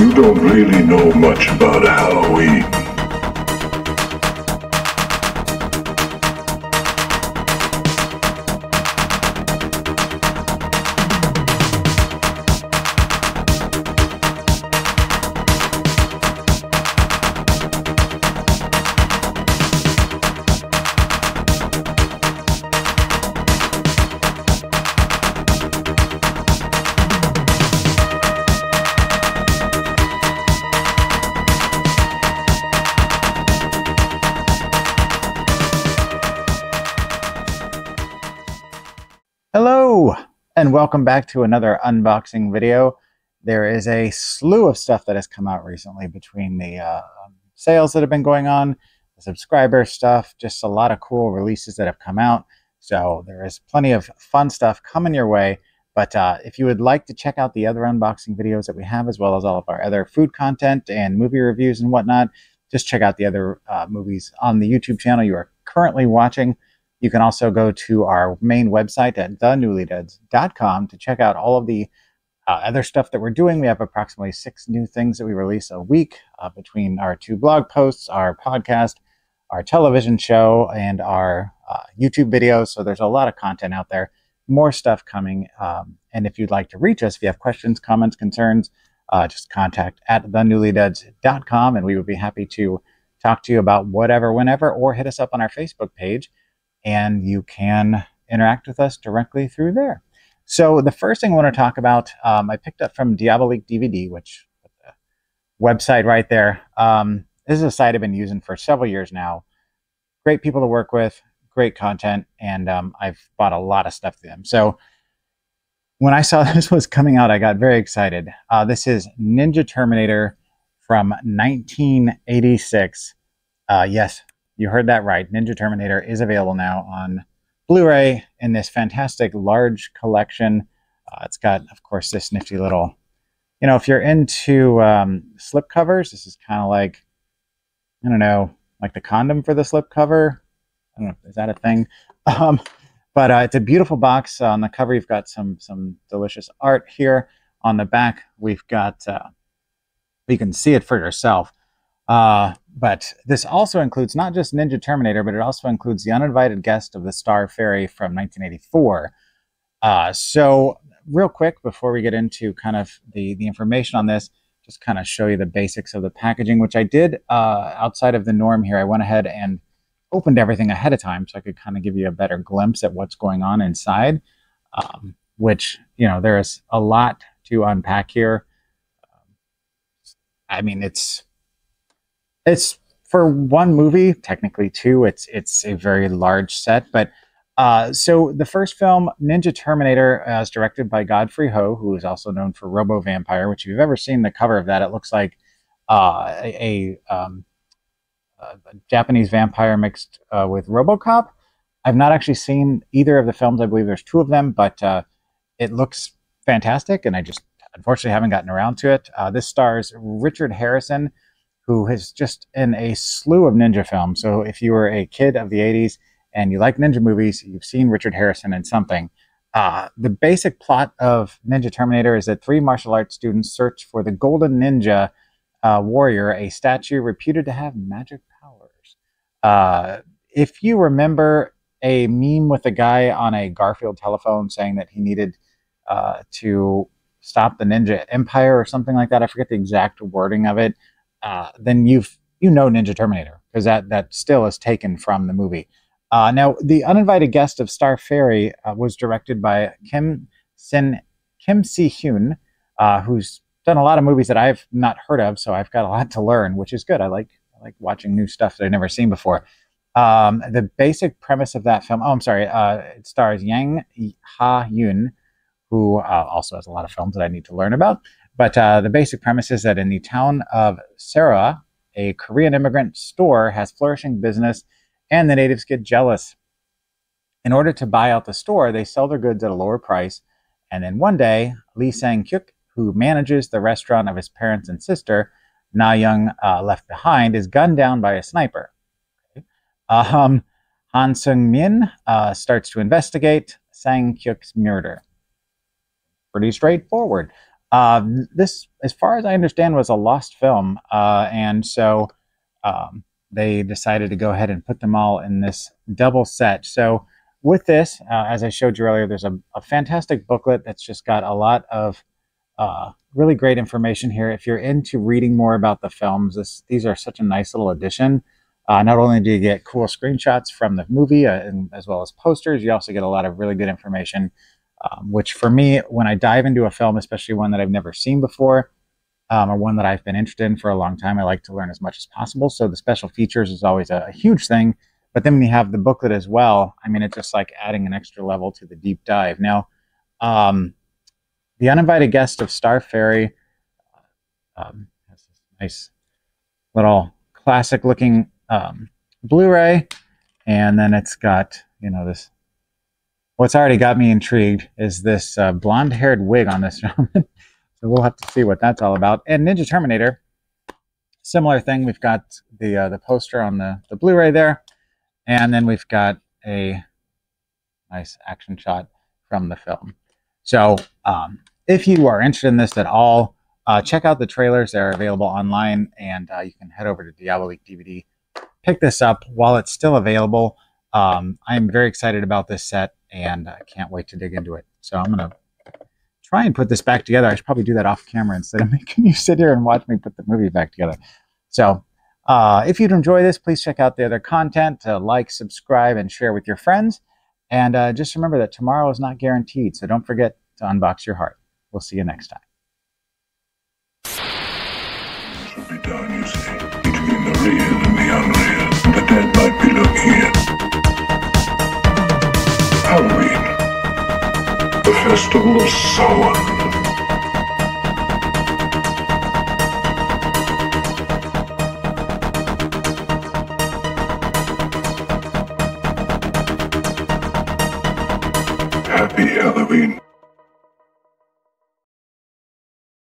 You don't really know much about Halloween. Hello, and welcome back to another unboxing video. There is a slew of stuff that has come out recently between the uh, um, sales that have been going on, the subscriber stuff, just a lot of cool releases that have come out. So there is plenty of fun stuff coming your way. But uh, if you would like to check out the other unboxing videos that we have, as well as all of our other food content and movie reviews and whatnot, just check out the other uh, movies on the YouTube channel you are currently watching. You can also go to our main website at thenewlydeads.com to check out all of the uh, other stuff that we're doing. We have approximately six new things that we release a week uh, between our two blog posts, our podcast, our television show, and our uh, YouTube videos. So there's a lot of content out there, more stuff coming. Um, and if you'd like to reach us, if you have questions, comments, concerns, uh, just contact at thenewlydeads.com and we would be happy to talk to you about whatever, whenever, or hit us up on our Facebook page and you can interact with us directly through there. So the first thing I want to talk about, um, I picked up from Diabolik DVD, which website right there. Um, this is a site I've been using for several years now. Great people to work with, great content, and um, I've bought a lot of stuff through them. So when I saw this was coming out, I got very excited. Uh, this is Ninja Terminator from 1986. Uh, yes, you heard that right. Ninja Terminator is available now on Blu-ray in this fantastic large collection. Uh, it's got, of course, this nifty little, you know, if you're into um, slip covers, this is kind of like, I don't know, like the condom for the slip cover. I don't know, is that a thing? Um, but uh, it's a beautiful box. on the cover, you've got some some delicious art here. On the back, we've got, uh, you can see it for yourself. Uh, but this also includes not just Ninja Terminator, but it also includes the uninvited guest of the Star Ferry from 1984. Uh, so, real quick, before we get into kind of the, the information on this, just kind of show you the basics of the packaging, which I did uh, outside of the norm here. I went ahead and opened everything ahead of time so I could kind of give you a better glimpse at what's going on inside, um, which, you know, there is a lot to unpack here. I mean, it's it's for one movie, technically two. It's it's a very large set, but uh, so the first film, Ninja Terminator, as directed by Godfrey Ho, who is also known for Robo Vampire. Which, if you've ever seen the cover of that, it looks like uh, a, a, um, a, Japanese vampire mixed uh, with RoboCop. I've not actually seen either of the films. I believe there's two of them, but uh, it looks fantastic, and I just unfortunately haven't gotten around to it. Uh, this stars Richard Harrison who is just in a slew of ninja films. So if you were a kid of the 80s and you like ninja movies, you've seen Richard Harrison in something. Uh, the basic plot of Ninja Terminator is that three martial arts students search for the Golden Ninja uh, Warrior, a statue reputed to have magic powers. Uh, if you remember a meme with a guy on a Garfield telephone saying that he needed uh, to stop the Ninja Empire or something like that, I forget the exact wording of it uh, then you've you know Ninja Terminator because that that still is taken from the movie. Uh, now, the uninvited guest of Star Ferry uh, was directed by Kim Sin Kim Si Hyun, uh, who's done a lot of movies that I've not heard of, so I've got a lot to learn, which is good. I like I like watching new stuff that I've never seen before. Um, the basic premise of that film, oh, I'm sorry, uh, it stars Yang Ha Yun, who uh, also has a lot of films that I need to learn about. But uh, the basic premise is that in the town of Sarah, a Korean immigrant store has flourishing business, and the natives get jealous. In order to buy out the store, they sell their goods at a lower price. And then one day, Lee Sang Kyuk, who manages the restaurant of his parents and sister, Na Young uh, left behind, is gunned down by a sniper. Okay. Um, Han Sung Min uh, starts to investigate Sang Kyuk's murder. Pretty straightforward. Uh, this, as far as I understand, was a lost film, uh, and so um, they decided to go ahead and put them all in this double set. So with this, uh, as I showed you earlier, there's a, a, fantastic booklet that's just got a lot of uh, really great information here. If you're into reading more about the films, this, these are such a nice little addition. Uh, not only do you get cool screenshots from the movie uh, and, as well as posters, you also get a lot of really good information, um, which for me, when I dive into a film, especially one that I've never seen before, um, or one that I've been interested in for a long time, I like to learn as much as possible. So the special features is always a, a huge thing. But then when you have the booklet as well, I mean, it's just like adding an extra level to the deep dive. Now, um, the uninvited guest of Star Ferry um, has this nice little classic looking um, Blu-ray, and then it's got you know this. What's already got me intrigued is this uh, blonde-haired wig on this gentleman. so we'll have to see what that's all about. And Ninja Terminator, similar thing. We've got the uh, the poster on the the Blu-ray there, and then we've got a nice action shot from the film. So um, if you are interested in this at all, uh, check out the trailers. They're available online, and uh, you can head over to Diabolik DVD. Pick this up while it's still available. Um, I'm very excited about this set, and I can't wait to dig into it. So I'm going to try and put this back together. I should probably do that off camera instead of making you sit here and watch me put the movie back together. So uh, if you'd enjoy this, please check out the other content. Uh, like, subscribe, and share with your friends. And uh, just remember that tomorrow is not guaranteed, so don't forget to unbox your heart. We'll see you next time. Be you see, between the real and the unreal. The dead might be looking in. Festival of Samhain. Happy Halloween.